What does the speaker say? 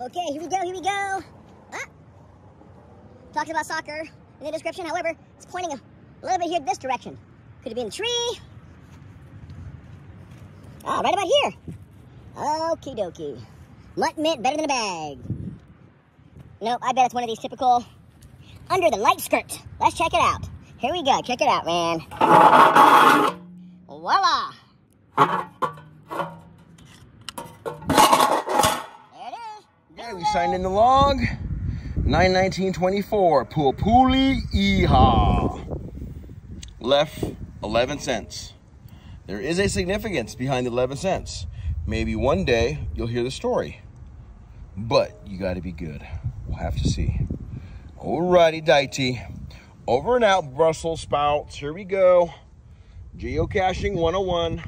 Okay, here we go, here we go. Ah. Talks about soccer in the description, however, it's pointing a little bit here this direction. Could it be in the tree? Ah, right about here. Okie dokie. Mutt Mitt better than a bag. Nope, I bet it's one of these typical under the light skirt. Let's check it out. Here we go. Check it out, man. Voila. There it We signed in the log. 91924. Pulpuli Iha. Left 11 cents. There is a significance behind the 11 cents. Maybe one day you'll hear the story. But you got to be good. We'll have to see. Alrighty, Dighty. Over and out, Brussels sprouts. Here we go. Geocaching 101.